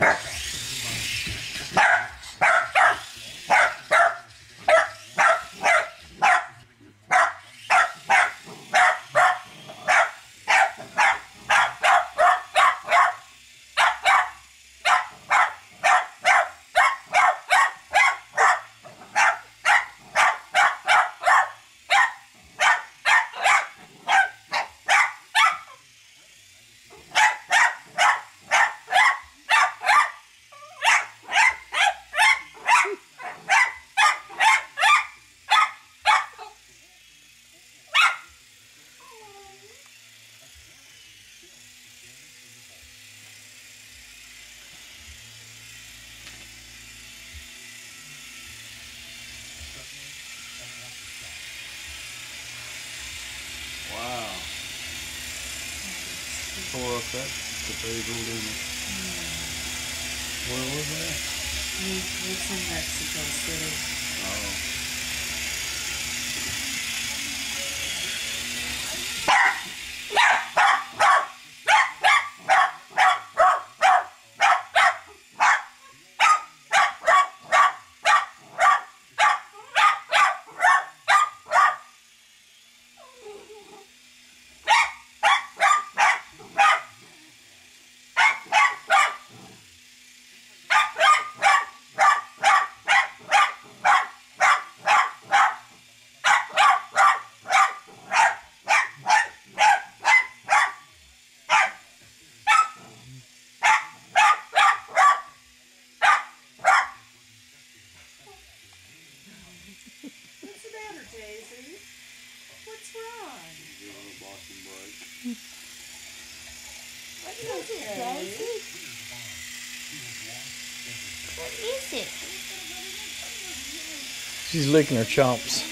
Wow. Tore up that cathedral, didn't it? Where was that? It's in Mexico City. Oh. What's wrong? You're on a Boston break. What is it, Daisy? What is it? She's licking her chomps.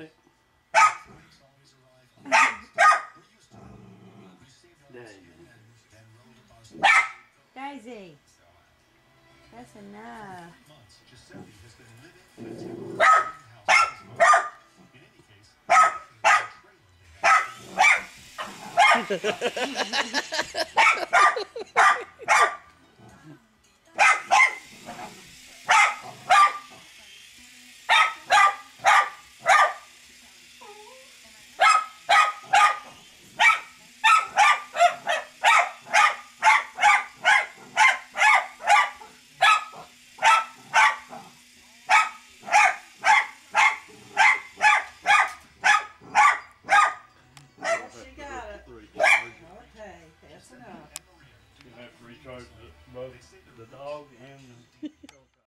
got it. There you go. Daisy. That's enough. Yes, she got it. Recharge. Okay, that's enough. You have to recharge the, both the dog and the